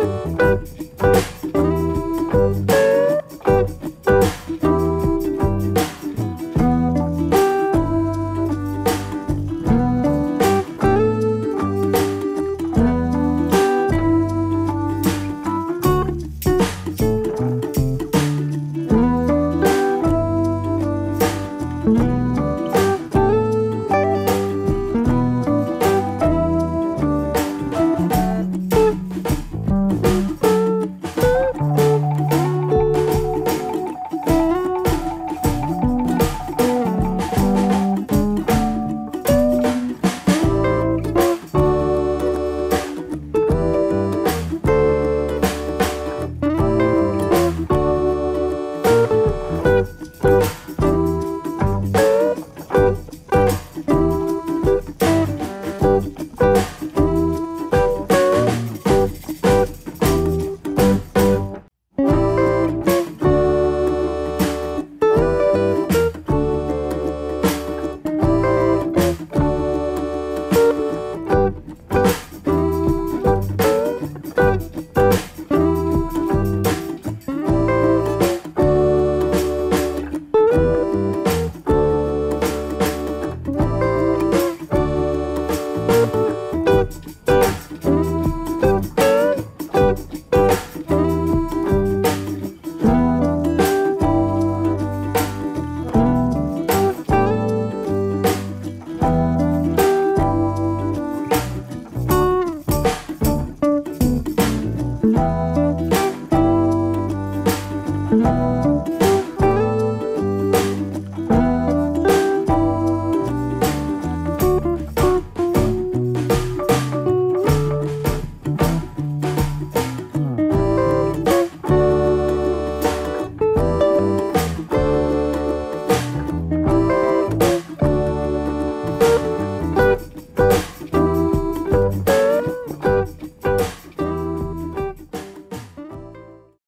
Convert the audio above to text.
Música